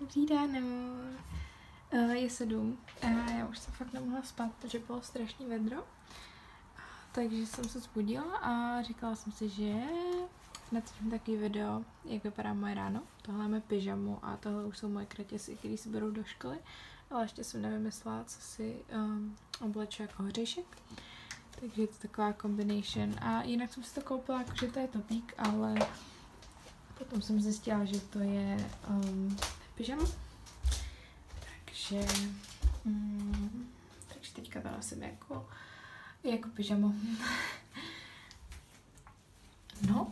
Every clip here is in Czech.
Dobrý ráno. Uh, je sedm a já už jsem fakt nemohla spát, protože bylo strašný vedro. Takže jsem se zbudila a říkala jsem si, že natočím takový video, jak vypadá moje ráno. Tohle máme pyžamu a tohle už jsou moje kratěsy, které si berou do školy. Ale ještě jsem nevymyslela, co si um, obleču jako hořejšek. Takže je to taková combination. A jinak jsem si to koupila, jakože to je topík, ale potom jsem zjistila, že to je um, pyžama. Takže, mm, takže teďka to nosím jako, jako pyžamo. no,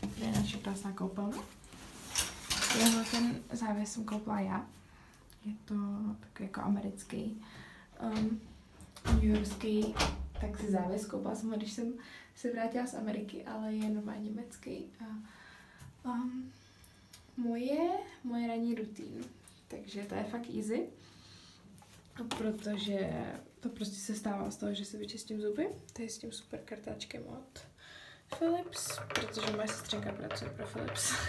to je naše krásná koupelna. Tohle ten závěs jsem koupila já. Je to takový jako americký, um, newyorský tak si závěs koupila jsem ho, když jsem se vrátila z Ameriky, ale je normálně německý. A, um, moje, moje ranní rutín. Takže to je fakt easy, protože to prostě se stává z toho, že si vyčistím zuby. To je s tím super kartáčkem od Philips, protože moje sestřenka pracuje pro Philips.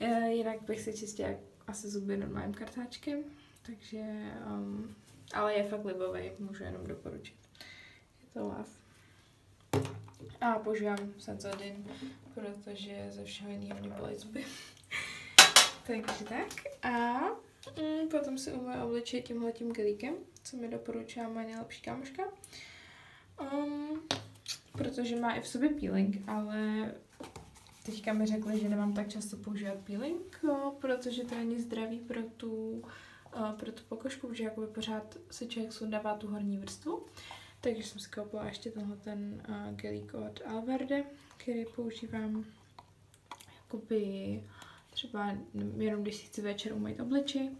Eh, jinak bych si čistila asi zuby normálním kartáčkem, takže, um, ale je fakt libový, můžu jenom doporučit. Je to love. A používám Sensodyne, protože ze všeho jiného mě bolí zuby. Takže tak. A mm, potom si umyju obličej tímhletím gelíkem, co mi doporučila moje nejlepší kámoška. Um, protože má i v sobě peeling, ale teďka mi řekli, že nemám tak často používat peeling, no, protože to není zdravý pro tu, uh, pro tu pokožku, protože jakoby pořád se člověk sundává tu horní vrstvu. Takže jsem si koupila ještě tenhle ten uh, gelík od Alverde, který používám jakoby třeba jenom když si chci večer umýt obličej,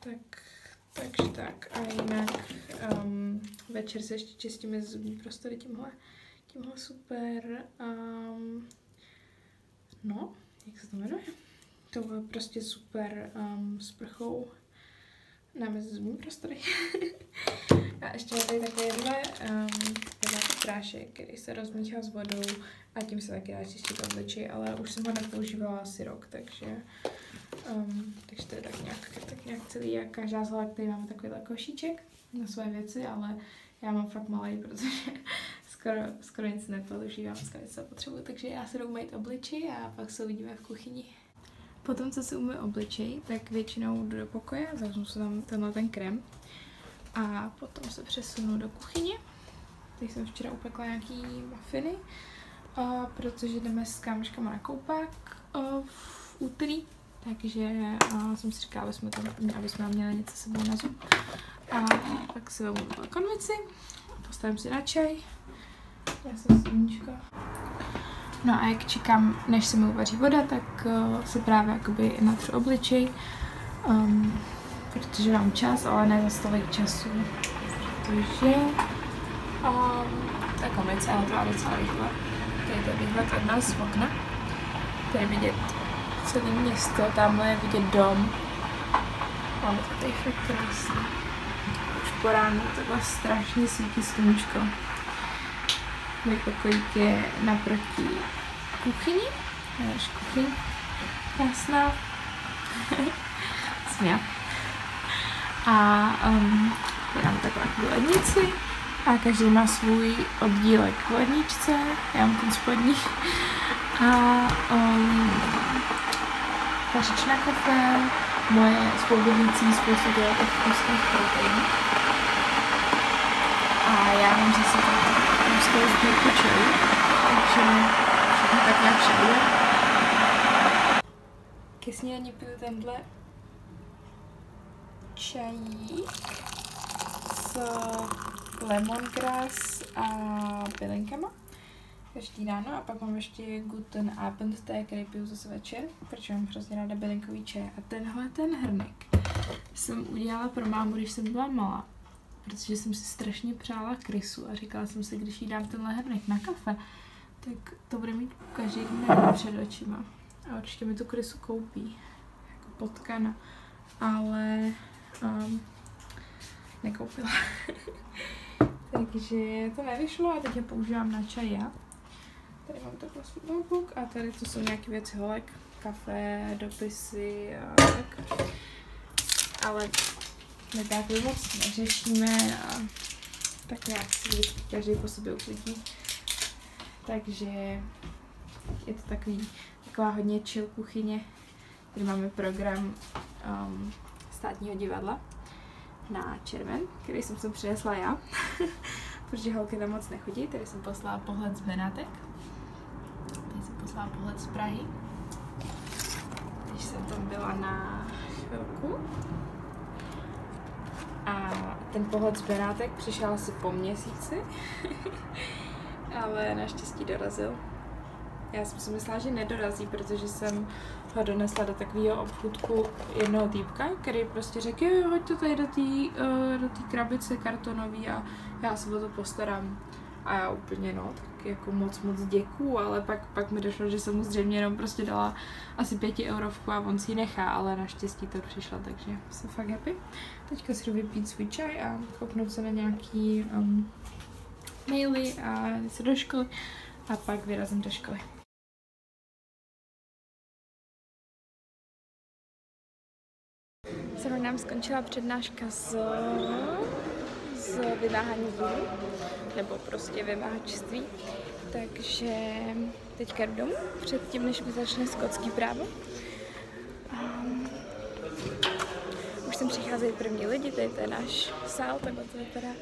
tak, takže tak. A jinak um, večer se ještě čistíme zubní prostory tímhle, tímhle super, um, no, jak se to jmenuje? To bylo prostě super um, sprchou na mezi zubní prostory. a ještě je tady takovýhle um, prášek, který se rozmíchá s vodou a tím se taky dá čistit obličej, ale už jsem ho nepoužívala asi rok, takže, um, takže to je tak nějak, tak nějak celý. A každá z tady máme takovýhle košíček na své věci, ale já mám fakt malý, protože skoro, skoro nic nepoužívám, skoro nic nepotřebuji, takže já se jdu umýt obličej a pak se uvidíme v kuchyni. Potom, co si umyju obličej, tak většinou jdu do pokoje, vezmu si tam tenhle ten krém a potom se přesunu do kuchyně. Teď jsem včera upekla nějaký mafiny, uh, protože jdeme s kámoškama na koupák v úterý, takže uh, jsem si říkala, aby jsme, tam, aby jsme měli něco sebou na zub. A pak si vezmu konvici, postavím si na čaj, já jsem sluníčka. No a jak čekám, než se mi uvaří voda, tak uh, si právě jakoby natřu obličej, um, protože mám čas, ale ne za tolik času, protože um, ta komice, ale to docela rychle. Tady je výhled od nás z okna. Tady vidět celé město, tamhle je vidět dom. Ale to tady fakt krásný. Už po ránu takhle strašně svítí sluníčko. Můj pokojík je naproti kuchyni. Náš kuchyň. Krásná. Směl. A um, mám takovou lednici a každý má svůj oddílek v ledničce, já mám ten spodní. A um, na kafe, moje spolubydlící spoustu dělat rostných proteinů. A já mám zase ruskou sbírku čajů, takže všechno tak nějak všude. Ke snídaní piju tenhle čají s lemongrass a bylinkama každý ráno a pak mám ještě Guten Abend té, který piju zase večer, protože mám hrozně ráda bylinkový čaj. A tenhle ten hrnek jsem udělala pro mámu, když jsem byla malá, protože jsem si strašně přála krysu a říkala jsem si, když jí dám tenhle hrnek na kafe, tak to bude mít každý den před očima. A určitě mi tu krysu koupí, jako potkana. Ale um, nekoupila. Takže to nevyšlo a teď je používám na čaj já. Tady mám takhle svůj notebook a tady to jsou nějaké věci holek, kafe, dopisy a tak. ale my tak moc neřešíme a tak nějak si každý po sobě uklidí. Takže je to takový, taková hodně chill kuchyně, kde máme program um, státního divadla na červen, který jsem sem přinesla já, protože holky tam moc nechodí, tady jsem poslala pohled z Benátek. Tady jsem poslala pohled z Prahy. Když jsem tam byla na chvilku. Ten pohled z Benátek přišel asi po měsíci, ale naštěstí dorazil. Já jsem si myslela, že nedorazí, protože jsem ho donesla do takového obchůdku jednoho týpka, který prostě řekl, jo, hoď to tady do té uh, do krabice kartonové a já se o to postarám. A já úplně, no, tak jako moc, moc děkuju, ale pak, pak mi došlo, že jsem mu zřejmě jenom prostě dala asi pěti eurovku a on si ji nechá, ale naštěstí to přišlo, takže jsem fakt happy. Teďka si jdu vypít svůj čaj a kopnout se na nějaký um, maily a se do školy a pak vyrazím do školy. Se nám skončila přednáška z, z vymáhání dluhu, nebo prostě vymáhačství. Takže teďka jdu domů, předtím, než mi začne skotský právo. Um, už sem přicházejí první lidi, tady to je náš sál, takhle to vypadá.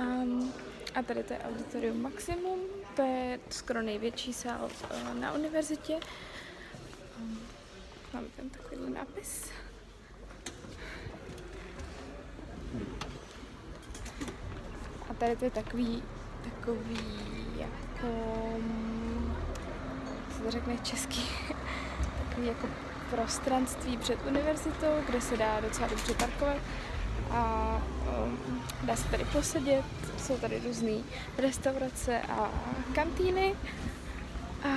Um, a tady to je Auditorium Maximum, to je skoro největší sál uh, na univerzitě. Um, máme tam takový nápis. A tady to je takový, takový jako, co to řekne česky, takový jako prostranství před univerzitou, kde se dá docela dobře parkovat a um, dá se tady posedět, jsou tady různé restaurace a kantýny. A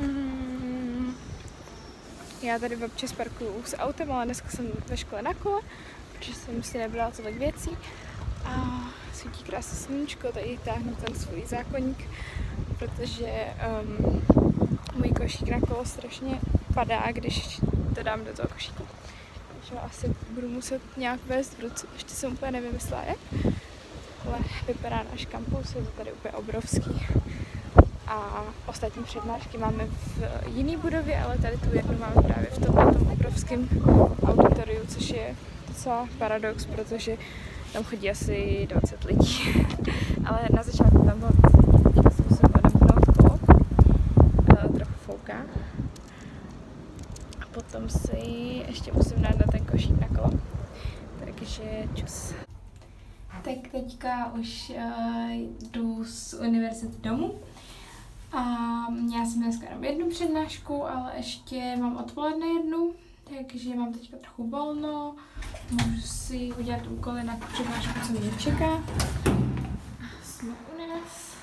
um, já tady občas parkuju s autem, ale dneska jsem ve škole na kole, protože jsem si nebrala tolik věcí. A svítí krásně sluníčko, tady táhnu ten svůj zákonník, protože um, můj košík na kolo strašně padá, když to dám do toho košíku. Takže asi budu muset nějak vést v ruce, ještě jsem úplně nevymyslela jak. Ale vypadá náš kampus, je to tady úplně obrovský. A ostatní přednášky máme v jiné budově, ale tady tu jednu máme právě v tomto obrovském auditoriu, což je docela paradox, protože tam chodí asi 20 lidí. ale na začátku tam bylo trochu fouká. A potom si ještě musím dát na ten košík na kolo. Takže čus. Tak teďka už uh, jdu z univerzity domů. A měla jsem dneska jenom jednu přednášku, ale ještě mám odpoledne jednu, takže mám teďka trochu volno. Můžu si udělat úkoly na přednášku, co mě čeká. Jsme u nás.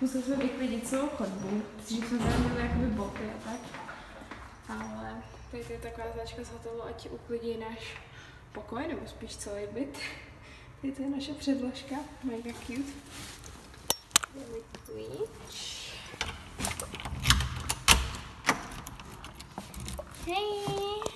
Musel jsem vyklidit celou chodbu, protože jsme tam měli jakoby boty a tak. Ale teď je taková značka z hotelu, ať ti uklidí náš pokoj, nebo spíš celý byt. Tady to je naše předložka, mega cute. Jdeme klíč. Hej!